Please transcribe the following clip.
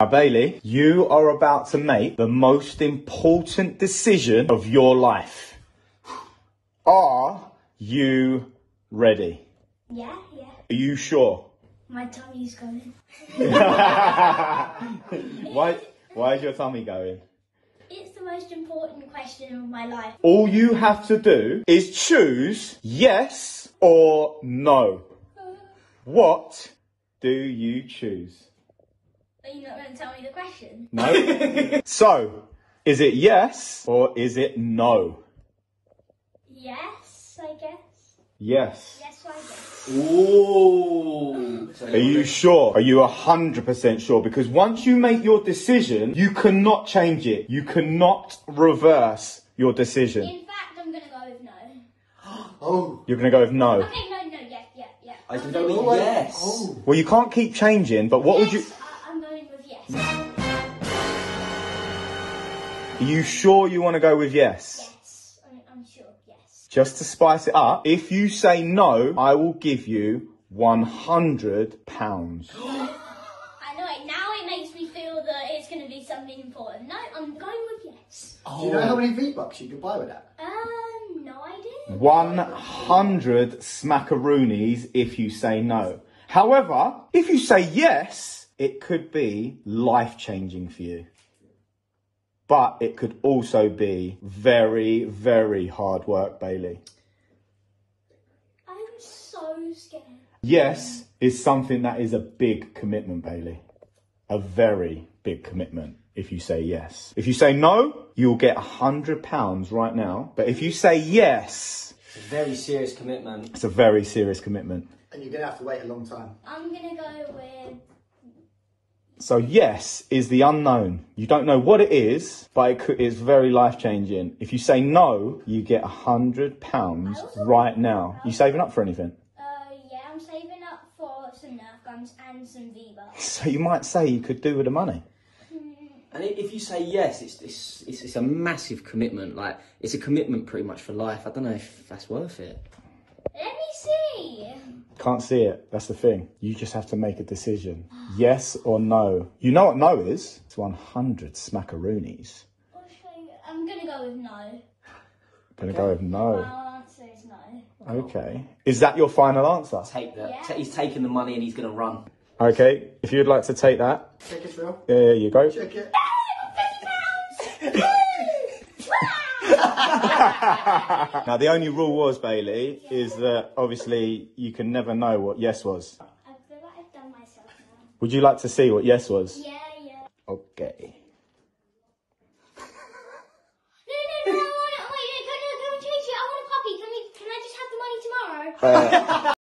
Now, Bailey, you are about to make the most important decision of your life. Are you ready? Yeah, yeah. Are you sure? My tummy's going. Why, why is your tummy going? It's the most important question of my life. All you have to do is choose yes or no. What do you choose? Are you not going to tell me the question? No? so, is it yes or is it no? Yes, I guess. Yes. Yes, I guess. Ooh. Are you sure? Are you 100% sure? Because once you make your decision, you cannot change it. You cannot reverse your decision. In fact, I'm going to go with no. Oh. You're going to go with no. Okay, no, no, yeah, yeah, yeah. I can I'm go with yes. Oh. Well, you can't keep changing, but what would you. Yes, Are you sure you want to go with yes? Yes, I'm, I'm sure, yes. Just to spice it up, if you say no, I will give you 100 pounds. I know it. Now it makes me feel that it's going to be something important. No, I'm going with yes. Do you know how many V-Bucks you could buy with that? Um, no idea. 100 smackaroonies if you say no. However, if you say yes, it could be life changing for you. But it could also be very, very hard work, Bailey. I'm so scared. Yes is something that is a big commitment, Bailey. A very big commitment if you say yes. If you say no, you'll get a hundred pounds right now. But if you say yes, It's a very serious commitment. it's a very serious commitment. And you're going to have to wait a long time. I'm going to go with So yes is the unknown. You don't know what it is, but it could, it's very life changing. If you say no, you get a hundred pounds right now. You saving up for anything? Uh, yeah, I'm saving up for some Nerf guns and some V-Bucks. So you might say you could do with the money. And if you say yes, it's, it's it's it's a massive commitment. Like it's a commitment pretty much for life. I don't know if that's worth it. Let me see. Can't see it. That's the thing. You just have to make a decision. Yes or no. You know what no is? It's 100 smackaroonies. I'm going to go with no. Gonna go with no. My answer is no. Okay. Is that your final answer? Take that. Yeah. Ta- he's taking the money and he's gonna run. Okay. If you'd like to take that, Check it, Phil. there you go. Check it. Now, the only rule was, Bailey, is that obviously you can never know what yes was. I feel like I've done myself now. Would you like to see what yes was? Yeah, yeah. Okay. No, no, no, I want it. Wait, no, no, go and change it. I want a puppy. Can we? Can I just have the money tomorrow? Uh,